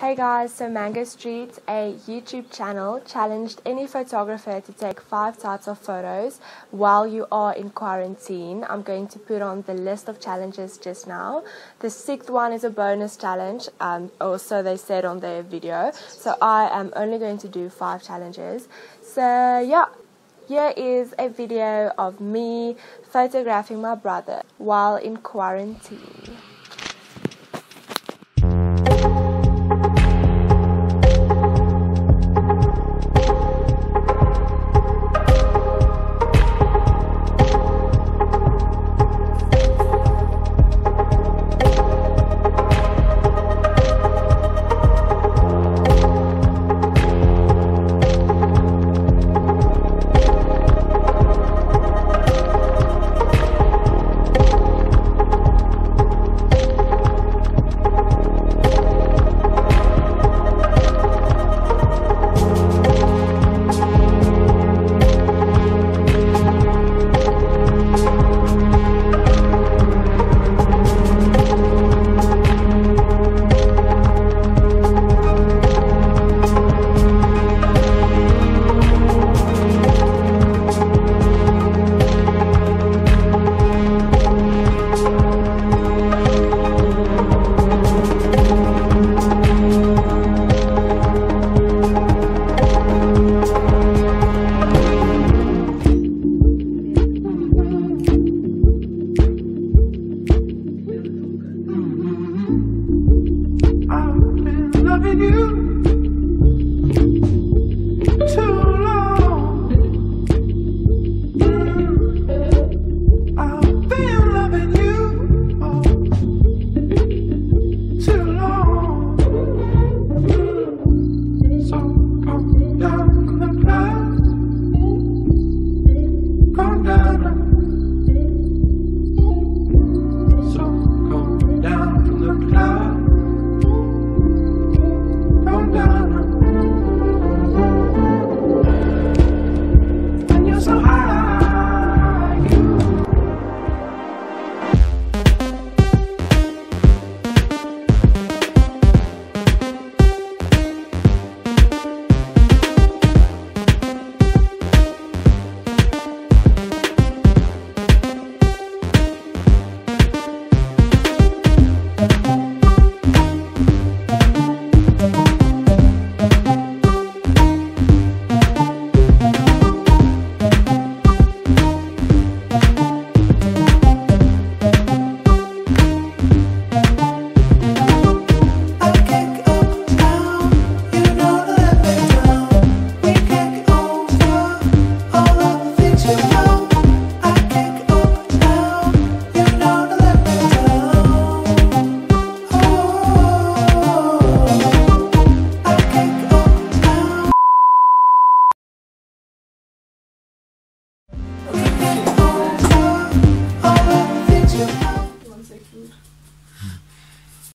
Hey guys, so Mango Street, a YouTube channel, challenged any photographer to take five types of photos while you are in quarantine. I'm going to put on the list of challenges just now. The sixth one is a bonus challenge, um, or they said on their video. So I am only going to do five challenges. So yeah, here is a video of me photographing my brother while in quarantine.